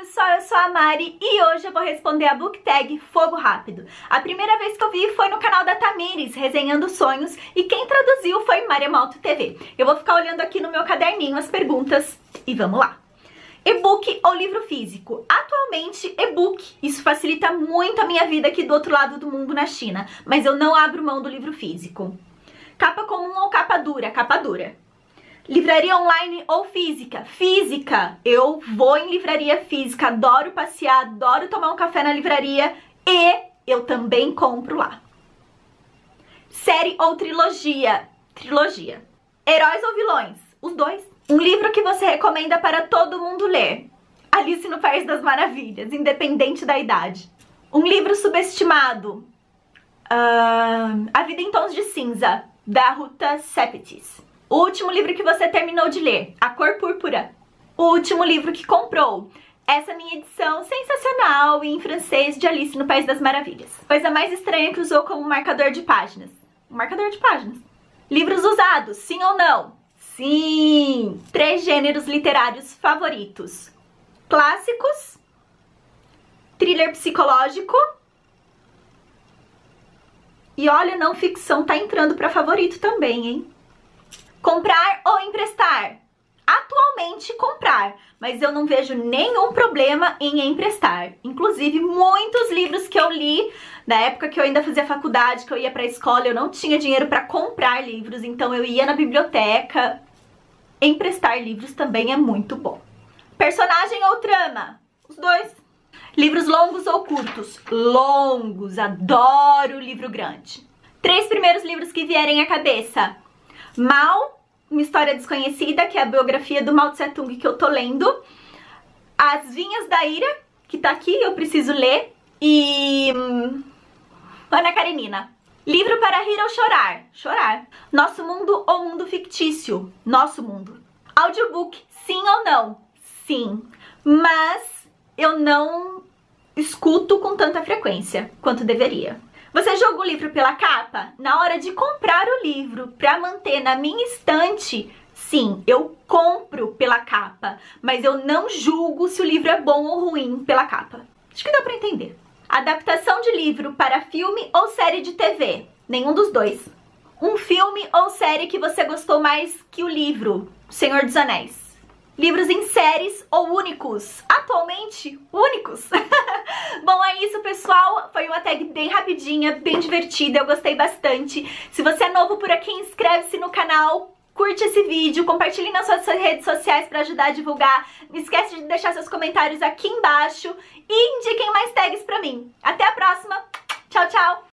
pessoal, eu sou a Mari e hoje eu vou responder a book tag Fogo Rápido. A primeira vez que eu vi foi no canal da Tamires, Resenhando Sonhos, e quem traduziu foi Maremoto TV. Eu vou ficar olhando aqui no meu caderninho as perguntas e vamos lá. E-book ou livro físico? Atualmente, e-book. Isso facilita muito a minha vida aqui do outro lado do mundo na China, mas eu não abro mão do livro físico. Capa comum ou capa dura? Capa dura. Livraria online ou física? Física. Eu vou em livraria física, adoro passear, adoro tomar um café na livraria e eu também compro lá. Série ou trilogia? Trilogia. Heróis ou vilões? Os dois. Um livro que você recomenda para todo mundo ler? Alice no País das Maravilhas, independente da idade. Um livro subestimado? Uh, A Vida em Tons de Cinza, da Ruta Sepetys. O último livro que você terminou de ler, A Cor Púrpura. O último livro que comprou, essa minha edição sensacional em francês de Alice no País das Maravilhas. Coisa mais estranha que usou como marcador de páginas. Marcador de páginas. Livros usados, sim ou não? Sim! Três gêneros literários favoritos. Clássicos, thriller psicológico e olha, não ficção tá entrando para favorito também, hein? Comprar ou emprestar? Atualmente comprar, mas eu não vejo nenhum problema em emprestar. Inclusive, muitos livros que eu li na época que eu ainda fazia faculdade, que eu ia pra escola, eu não tinha dinheiro para comprar livros, então eu ia na biblioteca. Emprestar livros também é muito bom. Personagem ou trama? Os dois. Livros longos ou curtos? Longos, adoro livro grande. Três primeiros livros que vierem à cabeça. Mal, uma história desconhecida, que é a biografia do Mao Tse Tung que eu tô lendo. As Vinhas da Ira, que tá aqui, eu preciso ler. E... Hum, Ana Karenina. Livro para rir ou chorar? Chorar. Nosso mundo ou mundo fictício? Nosso mundo. Audiobook, sim ou não? Sim. Mas eu não escuto com tanta frequência quanto deveria. Você julga o livro pela capa? Na hora de comprar o livro para manter na minha estante, sim, eu compro pela capa, mas eu não julgo se o livro é bom ou ruim pela capa. Acho que dá para entender. Adaptação de livro para filme ou série de TV? Nenhum dos dois. Um filme ou série que você gostou mais que o livro? Senhor dos Anéis. Livros em séries ou únicos? Atualmente, únicos. Bom, é isso, pessoal. Foi uma tag bem rapidinha, bem divertida. Eu gostei bastante. Se você é novo por aqui, inscreve-se no canal. Curte esse vídeo, compartilhe nas suas redes sociais para ajudar a divulgar. Não esquece de deixar seus comentários aqui embaixo e indiquem mais tags pra mim. Até a próxima. Tchau, tchau.